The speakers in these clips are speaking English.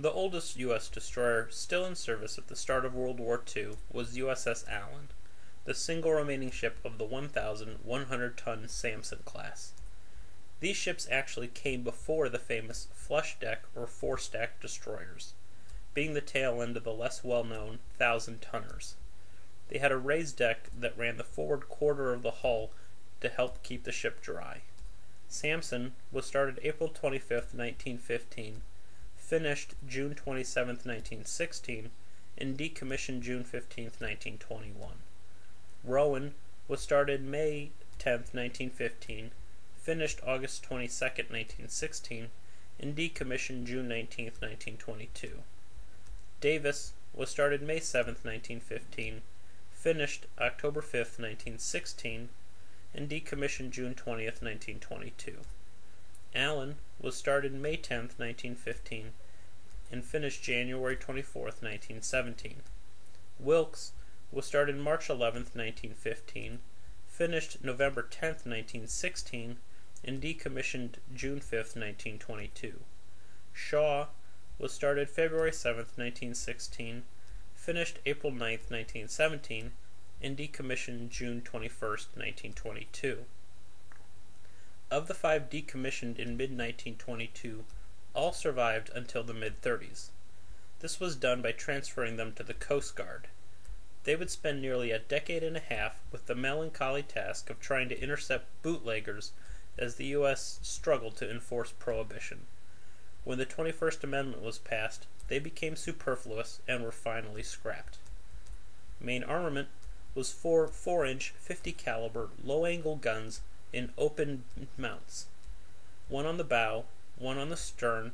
The oldest U.S. destroyer still in service at the start of World War II was USS Allen, the single remaining ship of the 1,100 ton Sampson class. These ships actually came before the famous flush deck or four stack destroyers, being the tail end of the less well known thousand tonners. They had a raised deck that ran the forward quarter of the hull to help keep the ship dry. Sampson was started April 25, 1915, finished June 27, 1916, and decommissioned June 15, 1921. Rowan was started May 10, 1915, finished August 22, 1916, and decommissioned June 19, 1922. Davis was started May 7, 1915, finished October 5, 1916, and decommissioned June 20, 1922. Allen was started May 10, 1915, and finished January 24, 1917. Wilkes was started March 11, 1915, finished November 10, 1916, and decommissioned June 5, 1922. Shaw was started February 7, 1916, finished April 9, 1917, and decommissioned June 21, 1922. Of the five decommissioned in mid 1922, all survived until the mid 30s. This was done by transferring them to the Coast Guard. They would spend nearly a decade and a half with the melancholy task of trying to intercept bootleggers as the U.S. struggled to enforce prohibition. When the 21st Amendment was passed, they became superfluous and were finally scrapped. Main armament was four 4-inch 50 caliber low-angle guns in open mounts, one on the bow, one on the stern,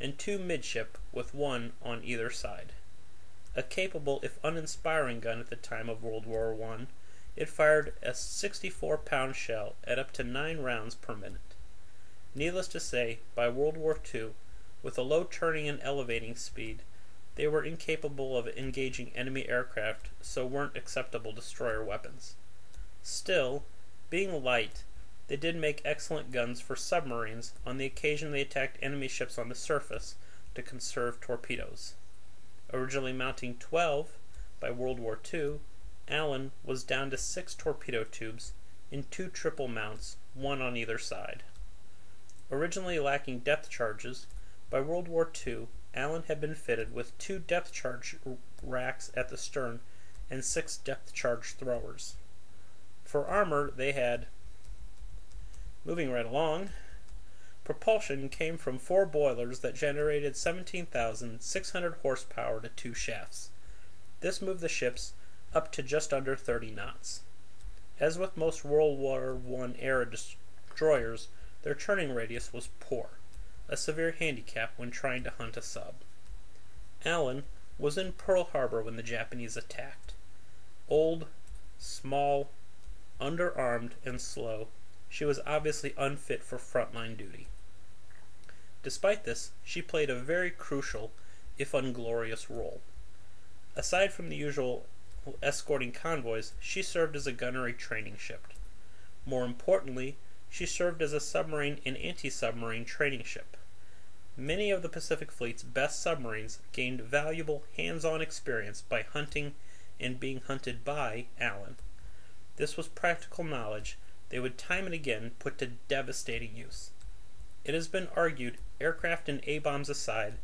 and two midship with one on either side. A capable if uninspiring gun at the time of World War I, it fired a 64 pound shell at up to 9 rounds per minute. Needless to say, by World War II, with a low turning and elevating speed, they were incapable of engaging enemy aircraft, so weren't acceptable destroyer weapons. Still, being light, they did make excellent guns for submarines on the occasion they attacked enemy ships on the surface to conserve torpedoes. Originally mounting 12, by World War II, Allen was down to six torpedo tubes in two triple mounts, one on either side. Originally lacking depth charges, by World War II, Allen had been fitted with two depth charge racks at the stern and six depth charge throwers. For armor, they had Moving right along, propulsion came from four boilers that generated 17,600 horsepower to two shafts. This moved the ships up to just under 30 knots. As with most World War I era destroyers, their turning radius was poor, a severe handicap when trying to hunt a sub. Allen was in Pearl Harbor when the Japanese attacked. Old, small, underarmed, and slow, she was obviously unfit for frontline duty. Despite this, she played a very crucial, if unglorious, role. Aside from the usual escorting convoys, she served as a gunnery training ship. More importantly, she served as a submarine and anti submarine training ship. Many of the Pacific Fleet's best submarines gained valuable hands on experience by hunting and being hunted by Allen. This was practical knowledge they would time and again put to devastating use. It has been argued, aircraft and A bombs aside,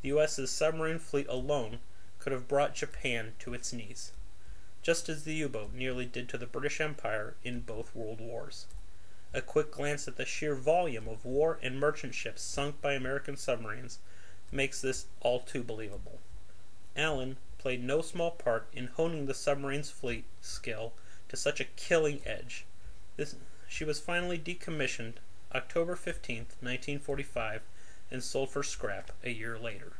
the U.S.'s submarine fleet alone could have brought Japan to its knees, just as the U boat nearly did to the British Empire in both World Wars. A quick glance at the sheer volume of war and merchant ships sunk by American submarines makes this all too believable. Allen played no small part in honing the submarine's fleet skill to such a killing edge this, she was finally decommissioned October 15, 1945, and sold for scrap a year later.